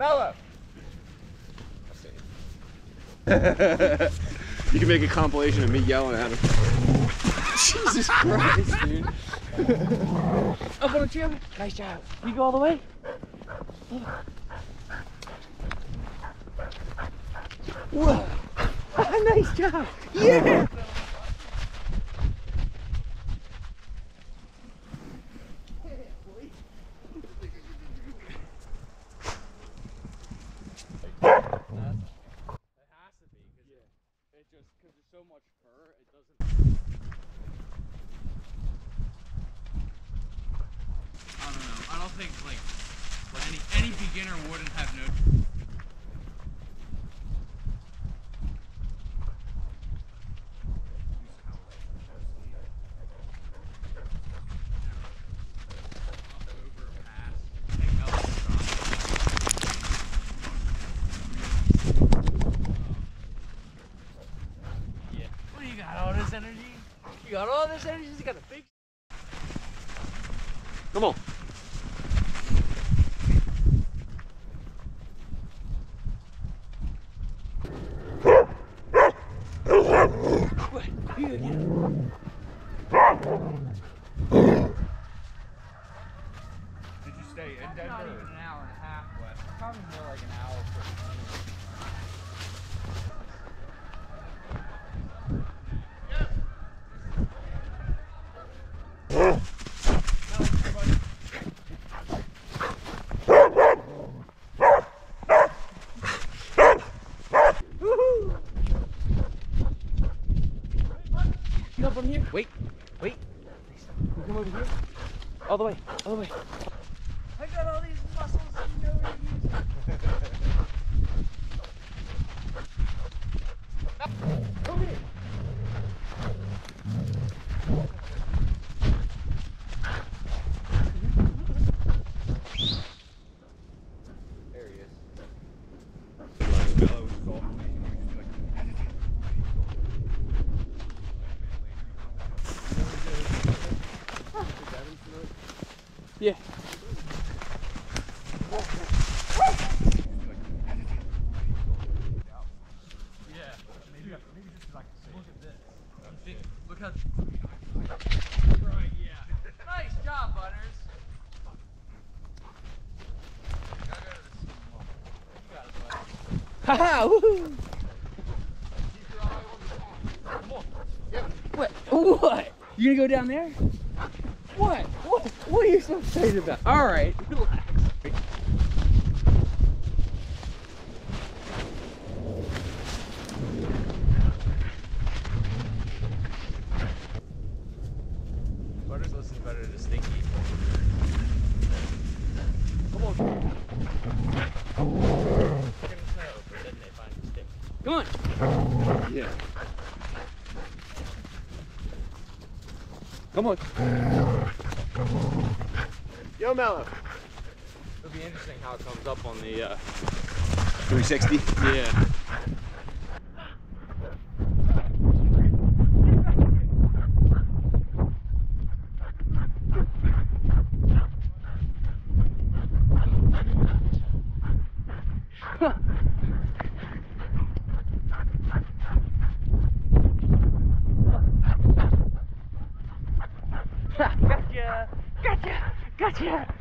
Mellow. you can make a compilation of me yelling at him. Jesus Christ, dude. Oh, up on the trim. Nice job. You go all the way. Whoa. nice job. Yeah. I don't know. I don't think like like any any beginner wouldn't have no. What do you got? All this energy? You got all this energy? You got a big Come on. Did you stay in Denver? Not even an hour and a half west. Probably more like an hour. You up on here? Wait. Wait. You come over here. All the way. All the way. I got all these muscles you know where to use them. Come here. There he is. Yeah. Yeah. Maybe, maybe just like look at this. I'm think, look how. Right. Yeah. nice job, Butters. Gotta go to the sea more. You got it, buddy. Haha! Woohoo! What? What? You gonna go down there? What? What? Are you so excited about? All right, relax. Butters listens better to Stinky. Come on. Come on. Yeah. Come on. Yo, Mello. It'll be interesting how it comes up on the. Uh, 360. yeah. Gotcha! Gotcha! Gotcha!